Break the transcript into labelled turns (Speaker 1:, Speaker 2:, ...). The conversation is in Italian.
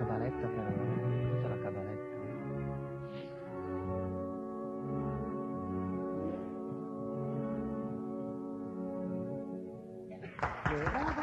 Speaker 1: cabaletta per tutta la cabaletta. Brava.